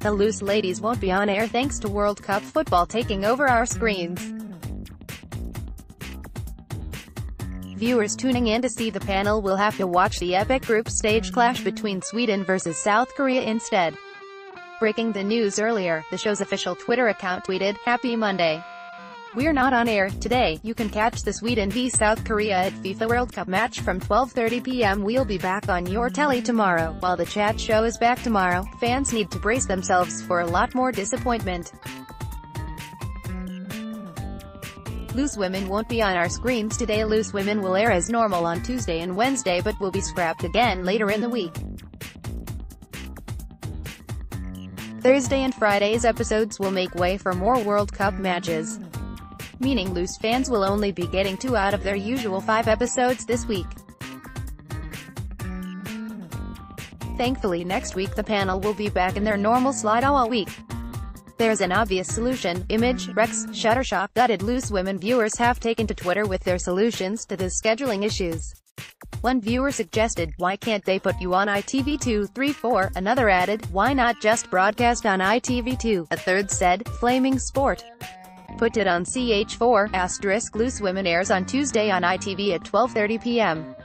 The Loose Ladies won't be on air thanks to World Cup football taking over our screens. Viewers tuning in to see the panel will have to watch the epic group stage clash between Sweden versus South Korea instead. Breaking the news earlier, the show's official Twitter account tweeted, Happy Monday. We're not on air today. You can catch the Sweden v South Korea at FIFA World Cup match from 12:30 p.m. We'll be back on your telly tomorrow. While the chat show is back tomorrow, fans need to brace themselves for a lot more disappointment. Loose Women won't be on our screens today. Loose Women will air as normal on Tuesday and Wednesday but will be scrapped again later in the week. Thursday and Friday's episodes will make way for more World Cup matches meaning Loose fans will only be getting two out of their usual five episodes this week. Thankfully next week the panel will be back in their normal slot all week. There's an obvious solution, Image, Rex, Shutterstock, gutted Loose Women viewers have taken to Twitter with their solutions to the scheduling issues. One viewer suggested, why can't they put you on ITV2, 3, 4? Another added, why not just broadcast on ITV2? A third said, flaming sport. Put it on CH4, asterisk Loose Women airs on Tuesday on ITV at 12.30 p.m.